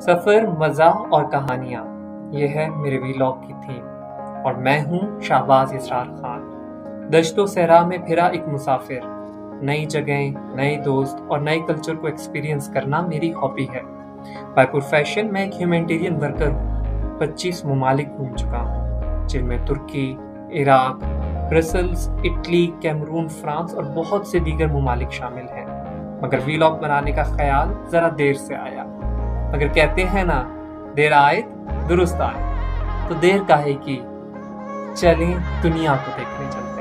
सफ़र मज़ा और कहानियाँ। यह है मेरे वीलॉग की थीम और मैं हूँ शाहबाज इसरार खान। दश्तो सहरा में फिरा एक मुसाफिर। नई जगहें, नए दोस्त और नए कल्चर को एक्सपीरियंस करना मेरी हॉबी है। बाय प्रोफेशन मैं एक ह्यूमैनिटेरियन वर्कर हूँ। पच्चीस ममालिक घूम चुका हूँ, जिनमें Turkey, Iraq, Brussels, Italy, Cameroon, France और बहुत से दीगर ममालिक शामिल हैं। मगर वीलॉग बनाने का ख्याल ज़रा देर से आया। मगर कहते हैं ना, देर आए दुरुस्त आए तो देर काहे कि? चलें दुनिया को देखने चलते।